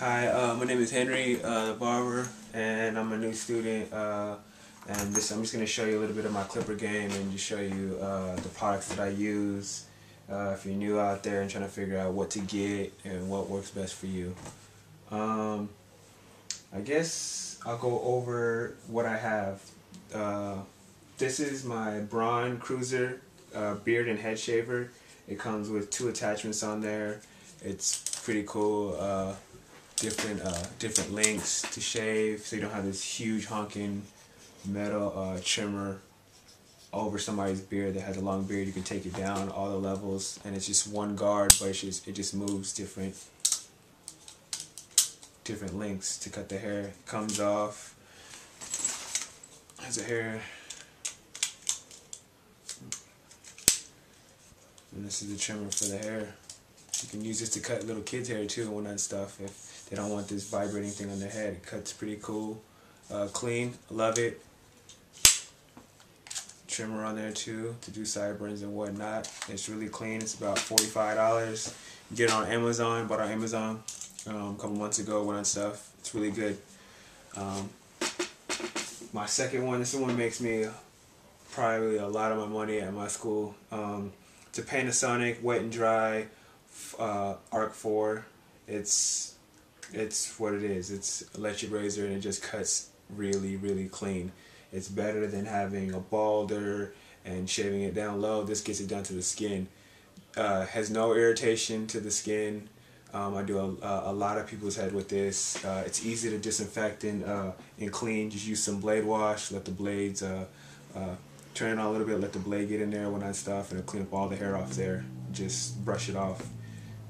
Hi, uh, my name is Henry uh, Barber, and I'm a new student. Uh, and this, I'm just going to show you a little bit of my clipper game and just show you uh, the products that I use. Uh, if you're new out there and trying to figure out what to get and what works best for you. Um, I guess I'll go over what I have. Uh, this is my Braun Cruzer beard and head shaver. It comes with two attachments on there. It's pretty cool different uh, different lengths to shave, so you don't have this huge honking metal uh, trimmer over somebody's beard that has a long beard. You can take it down all the levels, and it's just one guard, but it's just it just moves different different lengths to cut the hair. It comes off. Has a hair. And this is the trimmer for the hair. You can use this to cut little kids' hair too and all that stuff if they don't want this vibrating thing on their head. It cuts pretty cool. Uh, clean, love it. Trimmer on there too to do sideburns and whatnot. It's really clean. It's about $45. You get it on Amazon, bought on Amazon um, a couple months ago, one stuff. It's really good. Um, my second one, this one makes me probably a lot of my money at my school. Um, it's a Panasonic Wet and Dry uh, Arc 4. It's it's what it is. It's electric razor and it just cuts really really clean. It's better than having a balder and shaving it down low. This gets it down to the skin. Uh, has no irritation to the skin. Um, I do a, a, lot of people's head with this. Uh, it's easy to disinfect and, uh, and clean. Just use some blade wash. Let the blades uh, uh, turn on a little bit. Let the blade get in there when that stuff, and clean up all the hair off there. Just brush it off.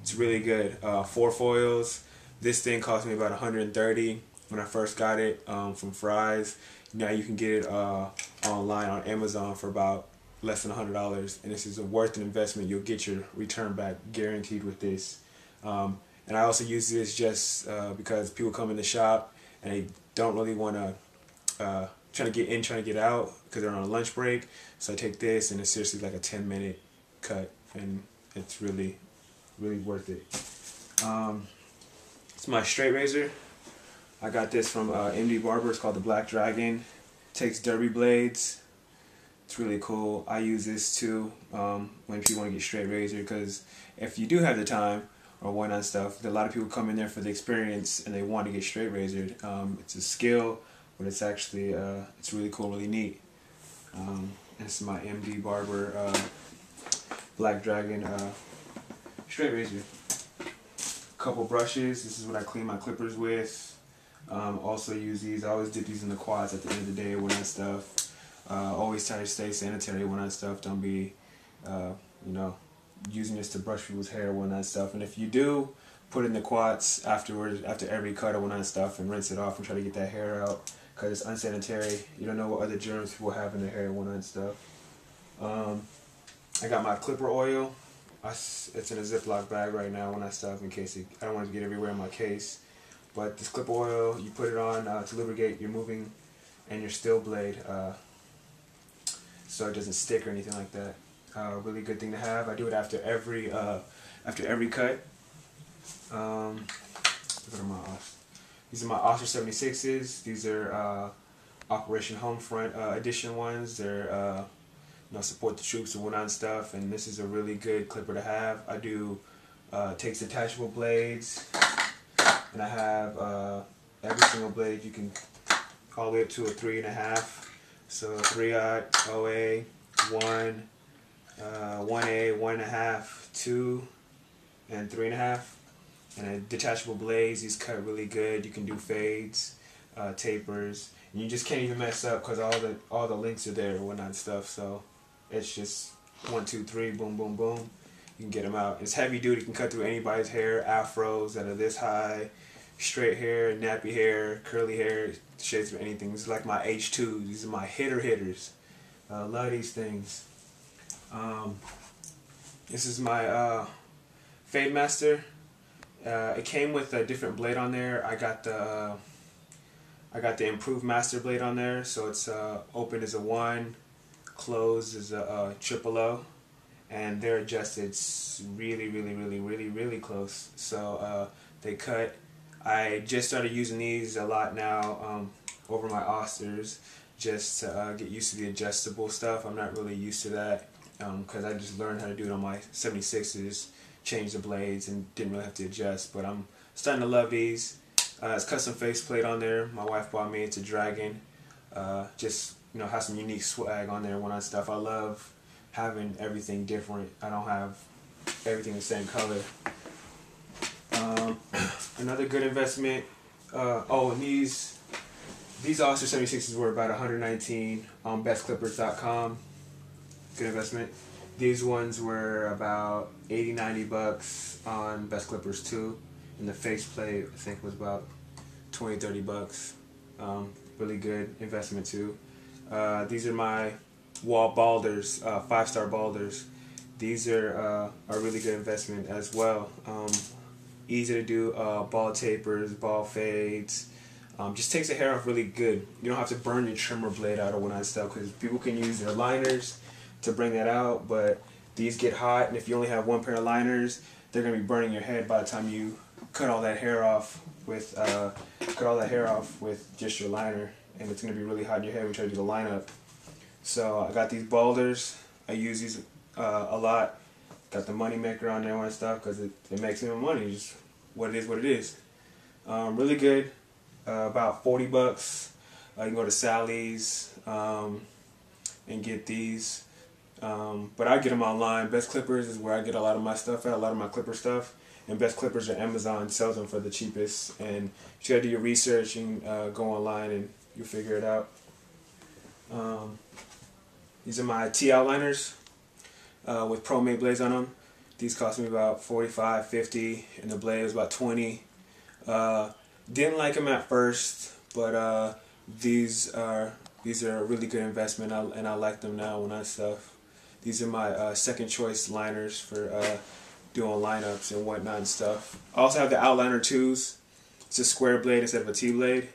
It's really good. Uh, four foils. This thing cost me about 130 when I first got it um, from Fry's. Now you can get it uh, online on Amazon for about less than $100 and this is a worth an investment. You'll get your return back guaranteed with this. Um, and I also use this just uh, because people come in the shop and they don't really want to uh, trying to get in, trying to get out because they're on a lunch break. So I take this and it's seriously like a 10 minute cut and it's really really worth it. Um, it's my straight razor. I got this from uh, MD Barber. It's called the Black Dragon. takes derby blades. It's really cool. I use this too um, when people want to get straight razor because if you do have the time or whatnot stuff, a lot of people come in there for the experience and they want to get straight razored. Um, it's a skill, but it's actually uh, it's really cool, really neat. Um, this is my MD Barber uh, Black Dragon uh, straight razor. Couple brushes. This is what I clean my clippers with. Um, also use these. I always dip these in the quads at the end of the day when that stuff. Uh, always try to stay sanitary when that stuff. Don't be, uh, you know, using this to brush people's hair when that stuff. And if you do, put in the quads afterwards, after every cut or when that stuff, and rinse it off and try to get that hair out because it's unsanitary. You don't know what other germs people have in their hair when that stuff. Um, I got my clipper oil. I, it's in a Ziploc bag right now when I stuff in case it, I don't want it to get everywhere in my case. But this clip oil, you put it on uh, to lubricate your moving and your steel blade uh, so it doesn't stick or anything like that. Uh, really good thing to have. I do it after every uh, after every cut. Um, what are my these are my Oster 76s. These are uh, Operation Homefront uh, edition ones. They're you know, support the troops and whatnot and stuff. And this is a really good clipper to have. I do uh, takes detachable blades, and I have uh, every single blade you can all the way up to a three and a half. So three aught, OA, one, uh, one A, one and a half, two, and three and a half. And a detachable blades, these cut really good. You can do fades, uh, tapers, and you just can't even mess up because all the all the links are there and whatnot stuff. So it's just one, two, three, boom, boom, boom. You can get them out. It's heavy duty. Can cut through anybody's hair, afros that are this high, straight hair, nappy hair, curly hair, shades of anything. Is like my H2. These are my hitter hitters. Uh, love these things. Um, this is my uh, Fade Master. Uh, it came with a different blade on there. I got the uh, I got the improved master blade on there, so it's uh, open as a one, closed is a, a triple O, and they're adjusted really, really, really, really, really close. So uh, they cut I just started using these a lot now um, over my Osters just to uh, get used to the adjustable stuff. I'm not really used to that because um, I just learned how to do it on my 76s, change the blades, and didn't really have to adjust. But I'm starting to love these. Uh, it's custom faceplate on there. My wife bought me. It's a Dragon. Uh, just you know, has some unique swag on there and whatnot stuff. I love having everything different. I don't have everything the same color. Um, another good investment. Uh, oh, and these these Oster 76s were about 119 on bestclippers.com. Good investment. These ones were about 80, 90 bucks on Best Clippers 2. And the faceplate, I think, was about 20, 30 bucks. Um, really good investment too. Uh, these are my Wahl balders, uh, five star balders. These are uh, a really good investment as well. Um, easy to do uh, ball tapers, ball fades. Um, just takes the hair off really good. You don't have to burn your trimmer blade out or whatnot stuff because people can use their liners to bring that out, but these get hot, and if you only have one pair of liners, they're gonna be burning your head by the time you cut all that hair off with uh, cut all that hair off with just your liner, and it's gonna be really hot in your head when you try to do the lineup. So I got these balders. I use these uh, a lot. Got the money maker on there and stuff because it, it makes me money. Just what it is, what it is. Um, really good. Uh, about 40 bucks. You can go to Sally's um, and get these. Um, but I get them online. Best Clippers is where I get a lot of my stuff at, a lot of my Clipper stuff. And Best Clippers or Amazon sells them for the cheapest. And you gotta do your research and uh, go online and you'll figure it out. Um, these are my T outliners uh, with ProMade blades on them. These cost me about 45 50 and the blade was about 20 uh, Didn't like them at first, but uh, these are these are a really good investment I, and I like them now when I stuff. These are my uh, second choice liners for uh, doing lineups and whatnot and stuff. I also have the Outliner 2s. It's a square blade instead of a T-blade.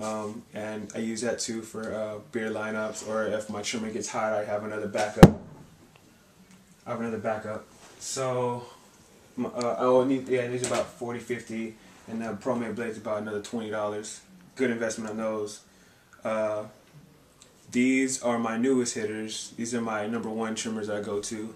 Um, and I use that too for uh, beer lineups or if my trimmer gets hot I have another backup. I have another backup. So uh, I only need, yeah, these about 40 50 and the ProMade blades about another $20. Good investment on those. Uh, these are my newest hitters. These are my number one trimmers I go to.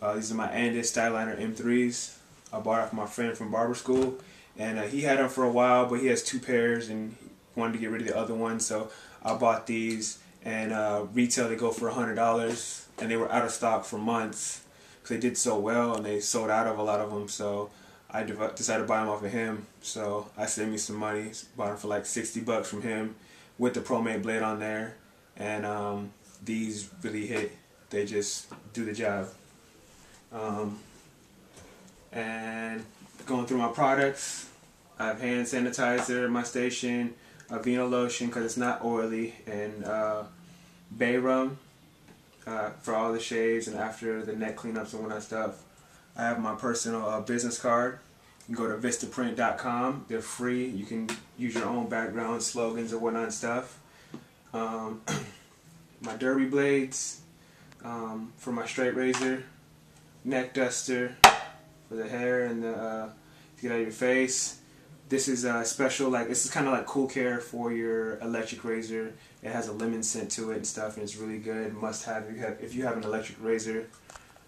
Uh, these are my Andis Styliner M3s. I bought off my friend from barber school, and uh, he had them for a while, but he has two pairs and wanted to get rid of the other one, so I bought these. And uh, retail they go for hundred dollars, and they were out of stock for months because they did so well, and they sold out of a lot of them. So I decided to buy them off of him. So I saved me some money, bought them for like sixty bucks from him, with the ProMade blade on there and um, these really hit. They just do the job. Um, and going through my products, I have hand sanitizer in my station, Aveeno lotion because it's not oily, and uh, Bay Rum uh, for all the shaves and after the neck cleanups and whatnot stuff. I have my personal uh, business card. You can go to vistaprint.com. They're free. You can use your own background, slogans, and whatnot stuff. Um, my derby blades um, for my straight razor, neck duster for the hair and the uh, to get out of your face. This is a special, like this is kind of like cool care for your electric razor. It has a lemon scent to it and stuff, and it's really good. Must have if you have, if you have an electric razor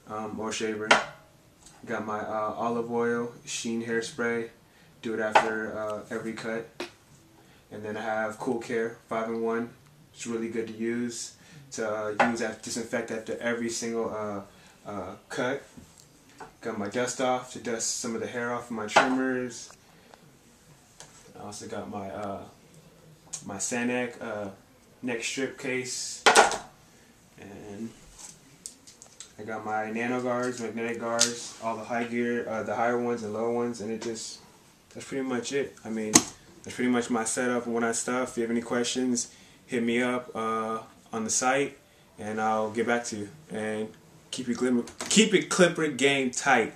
um, or shaver. Got my uh, olive oil sheen hairspray. Do it after uh, every cut. And then I have Cool Care 5 in 1 it's really good to use to uh, use as disinfect after every single uh, uh, cut. Got my dust off to dust some of the hair off of my trimmers. I also got my uh, my Sanek uh, neck strip case, and I got my nano guards, magnetic guards, all the high gear, uh, the higher ones and low ones, and it just that's pretty much it. I mean, that's pretty much my setup and what I stuff. If you have any questions, hit me up uh, on the site and I'll get back to you. And keep your clipper, keep your clipper game tight.